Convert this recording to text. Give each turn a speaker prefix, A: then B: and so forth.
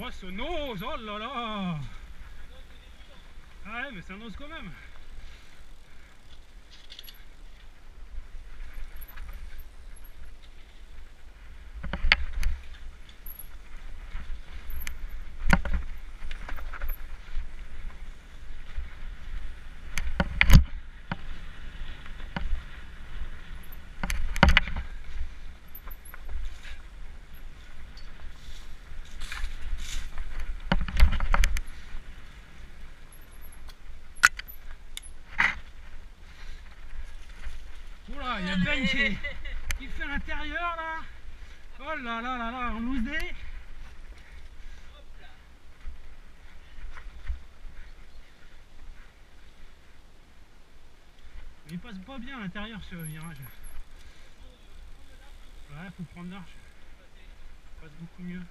A: Nose, oh là là. Ah ouais, mais c'est un os quand même Oula, il y a Ben qui, fait l'intérieur là Oh là là là là, en loose day Il passe pas bien à l'intérieur ce virage. Ouais, faut prendre l'arche. Passe beaucoup mieux.